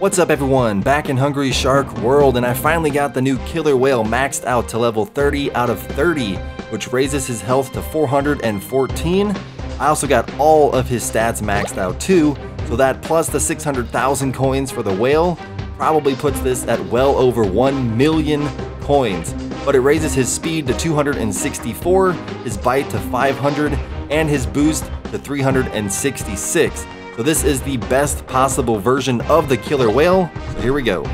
What's up everyone, back in Hungry Shark World and I finally got the new Killer Whale maxed out to level 30 out of 30, which raises his health to 414. I also got all of his stats maxed out too, so that plus the 600,000 coins for the whale probably puts this at well over 1 million coins. But it raises his speed to 264, his bite to 500, and his boost to 366. So this is the best possible version of the killer whale. So here we go.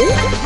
Woo!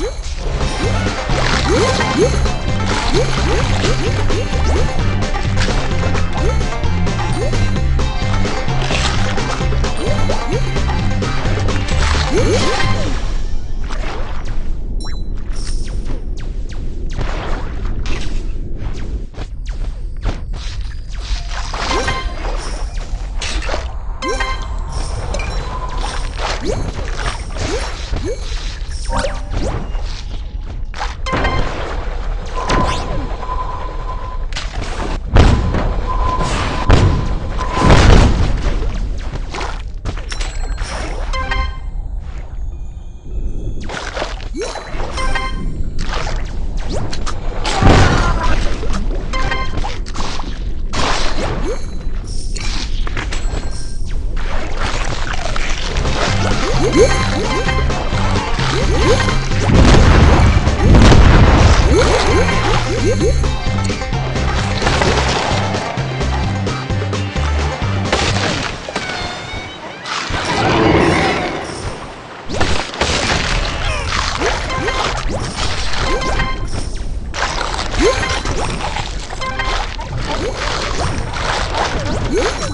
Woo! Woo!